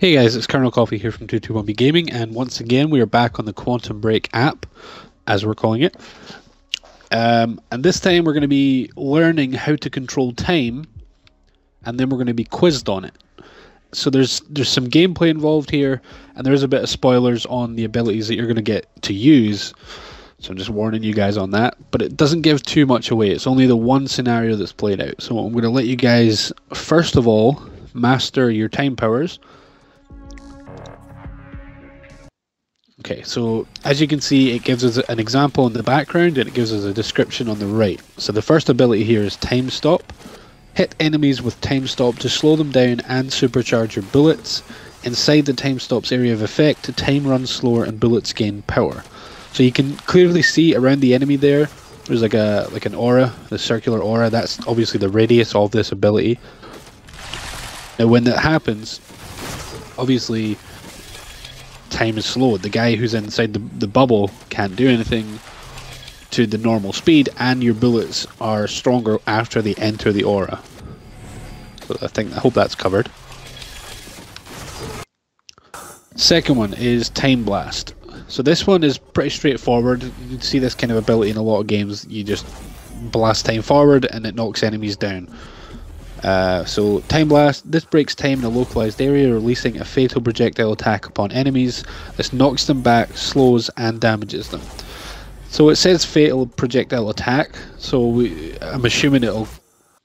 Hey guys, it's Colonel Coffee here from 221B Gaming, and once again we are back on the Quantum Break app, as we're calling it. Um, and this time we're going to be learning how to control time, and then we're going to be quizzed on it. So there's there's some gameplay involved here, and there's a bit of spoilers on the abilities that you're going to get to use. So I'm just warning you guys on that, but it doesn't give too much away. It's only the one scenario that's played out. So I'm going to let you guys first of all master your time powers Okay, so as you can see, it gives us an example in the background and it gives us a description on the right. So the first ability here is Time Stop. Hit enemies with Time Stop to slow them down and supercharge your bullets. Inside the Time Stop's area of effect, time runs slower and bullets gain power. So you can clearly see around the enemy there, there's like a like an aura, the circular aura, that's obviously the radius of this ability. Now when that happens, obviously time is slowed. The guy who's inside the, the bubble can't do anything to the normal speed, and your bullets are stronger after they enter the aura. So I think I hope that's covered. Second one is Time Blast. So this one is pretty straightforward. You see this kind of ability in a lot of games. You just blast time forward and it knocks enemies down. Uh, so, Time Blast. This breaks time in a localized area, releasing a fatal projectile attack upon enemies. This knocks them back, slows, and damages them. So it says fatal projectile attack, so we, I'm assuming it'll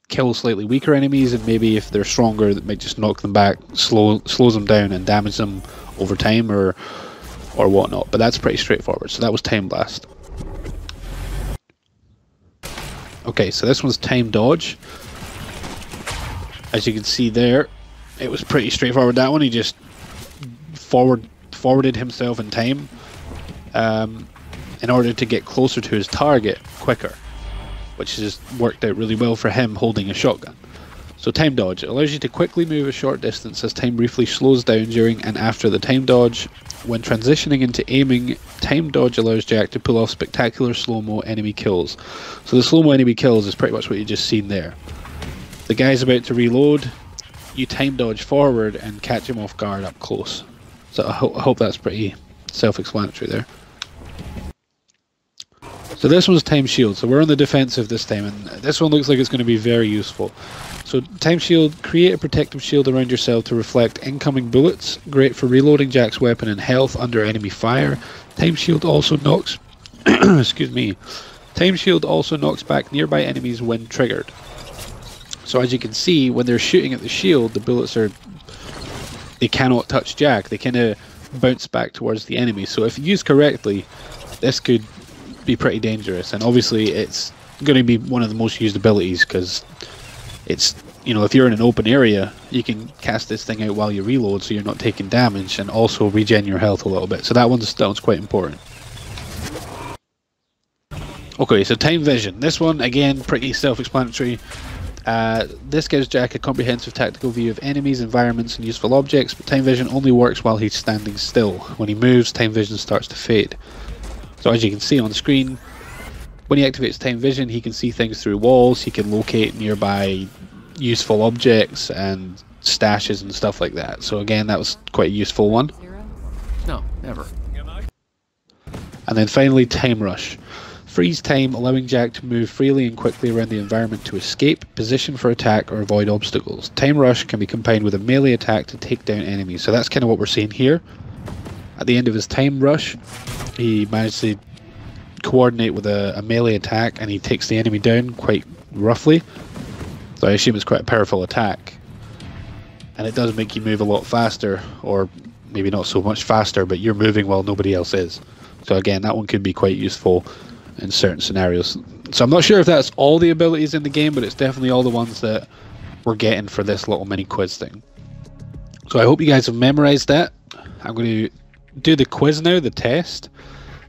kill slightly weaker enemies, and maybe if they're stronger, that might just knock them back, slow slows them down, and damage them over time, or or whatnot. But that's pretty straightforward. So that was Time Blast. Okay, so this one's Time Dodge as you can see there, it was pretty straightforward. That one, he just forward forwarded himself in time um, in order to get closer to his target quicker, which has worked out really well for him holding a shotgun. So time dodge it allows you to quickly move a short distance as time briefly slows down during and after the time dodge. When transitioning into aiming, time dodge allows Jack to pull off spectacular slow-mo enemy kills. So the slow-mo enemy kills is pretty much what you just seen there. The guy's about to reload, you time dodge forward and catch him off guard up close. So I, ho I hope that's pretty self-explanatory there. So this one's Time Shield, so we're on the defensive this time, and this one looks like it's going to be very useful. So Time Shield, create a protective shield around yourself to reflect incoming bullets, great for reloading Jack's weapon and health under enemy fire. Time Shield also knocks, excuse me, Time Shield also knocks back nearby enemies when triggered. So as you can see, when they're shooting at the shield, the bullets are they cannot touch Jack. They kind of bounce back towards the enemy. So if used correctly, this could be pretty dangerous. And obviously, it's going to be one of the most used abilities because it's you know if you're in an open area, you can cast this thing out while you reload, so you're not taking damage, and also regen your health a little bit. So that one's that one's quite important. Okay, so time vision. This one again pretty self-explanatory. Uh, this gives Jack a comprehensive tactical view of enemies, environments, and useful objects, but time vision only works while he's standing still. When he moves, time vision starts to fade. So as you can see on the screen, when he activates time vision, he can see things through walls, he can locate nearby useful objects and stashes and stuff like that. So again, that was quite a useful one. No, never. And then finally, Time Rush. Freeze time, allowing Jack to move freely and quickly around the environment to escape, position for attack, or avoid obstacles. Time Rush can be combined with a melee attack to take down enemies. So that's kind of what we're seeing here. At the end of his Time Rush, he managed to coordinate with a, a melee attack and he takes the enemy down quite roughly. So I assume it's quite a powerful attack. And it does make you move a lot faster, or maybe not so much faster, but you're moving while nobody else is. So again, that one could be quite useful in certain scenarios. So I'm not sure if that's all the abilities in the game, but it's definitely all the ones that we're getting for this little mini quiz thing. So I hope you guys have memorized that. I'm going to do the quiz now, the test,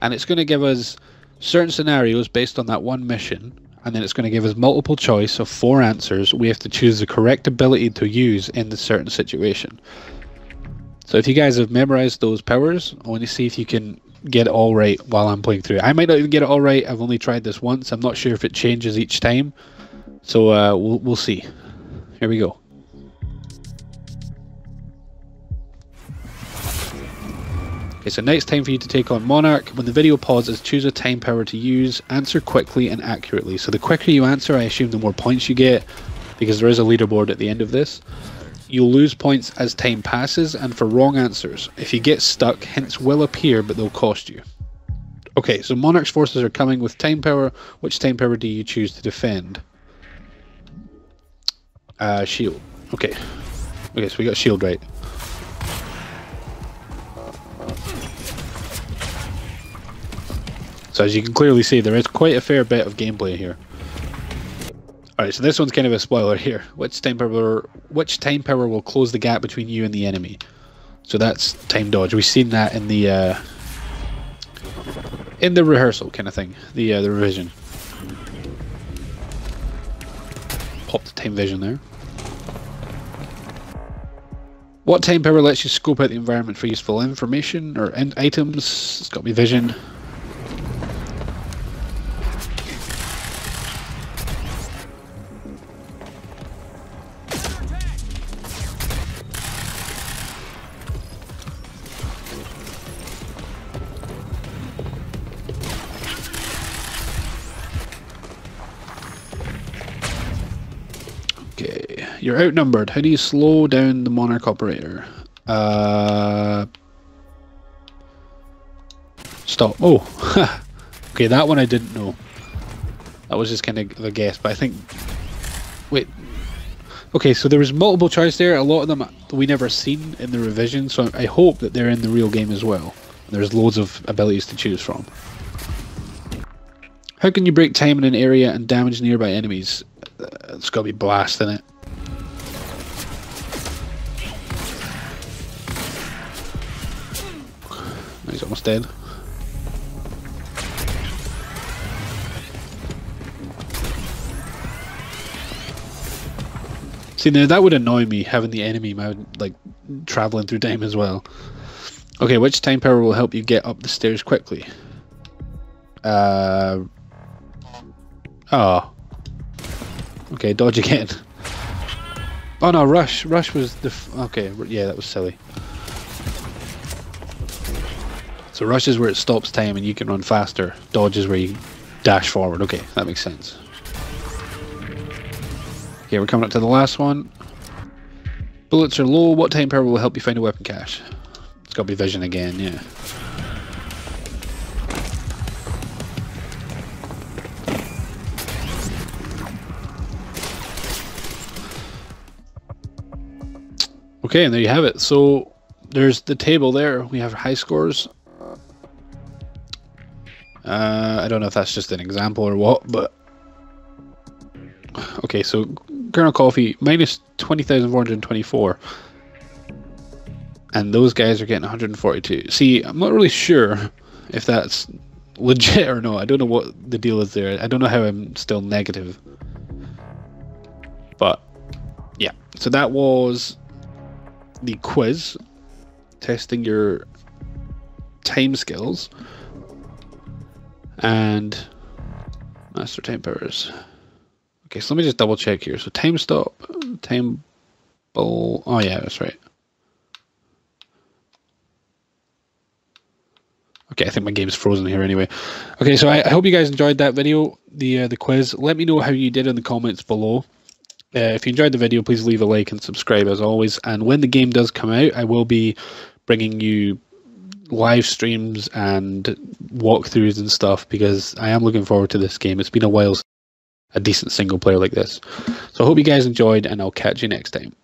and it's going to give us certain scenarios based on that one mission, and then it's going to give us multiple choice of four answers. We have to choose the correct ability to use in the certain situation. So if you guys have memorized those powers, I want to see if you can get it all right while I'm playing through. I might not even get it all right. I've only tried this once. I'm not sure if it changes each time. So uh, we'll, we'll see. Here we go. Okay, so next time for you to take on Monarch, when the video pauses, choose a time power to use, answer quickly and accurately. So the quicker you answer, I assume the more points you get, because there is a leaderboard at the end of this. You'll lose points as time passes and for wrong answers. If you get stuck, hints will appear, but they'll cost you. Okay, so Monarch's forces are coming with time power. Which time power do you choose to defend? Uh, shield. Okay. Okay, so we got shield right. So as you can clearly see, there is quite a fair bit of gameplay here. Alright, so this one's kind of a spoiler here. Which time power which time power will close the gap between you and the enemy? So that's time dodge. We've seen that in the uh, in the rehearsal kind of thing, the uh, the revision. Pop the time vision there. What time power lets you scope out the environment for useful information or items? It's got to be vision. You're outnumbered. How do you slow down the Monarch operator? Uh, stop. Oh, okay, that one I didn't know. That was just kind of a guess, but I think. Wait. Okay, so there was multiple choice there. A lot of them we never seen in the revision, so I hope that they're in the real game as well. There's loads of abilities to choose from. How can you break time in an area and damage nearby enemies? Uh, it's got to be blasting it. Almost dead. See now that would annoy me having the enemy mode like traveling through time as well. Okay, which time power will help you get up the stairs quickly? Uh oh. Okay, dodge again. Oh no, rush. Rush was the okay. Yeah, that was silly. So rush is where it stops time and you can run faster. Dodge is where you dash forward. Okay, that makes sense. Okay, we're coming up to the last one. Bullets are low. What time power will help you find a weapon cache? It's got to be vision again, yeah. Okay, and there you have it. So there's the table there. We have high scores. Uh, I don't know if that's just an example or what, but okay. So Colonel Coffee minus twenty thousand four hundred twenty-four, and those guys are getting one hundred forty-two. See, I'm not really sure if that's legit or not. I don't know what the deal is there. I don't know how I'm still negative, but yeah. So that was the quiz testing your time skills and master time powers. Okay, so let me just double check here. So time stop, time bowl. Oh yeah, that's right. Okay, I think my game's frozen here anyway. Okay, so I, I hope you guys enjoyed that video, the uh, the quiz. Let me know how you did in the comments below. Uh, if you enjoyed the video, please leave a like and subscribe as always. And when the game does come out, I will be bringing you live streams and walkthroughs and stuff because I am looking forward to this game. It's been a while a decent single player like this. So I hope you guys enjoyed and I'll catch you next time.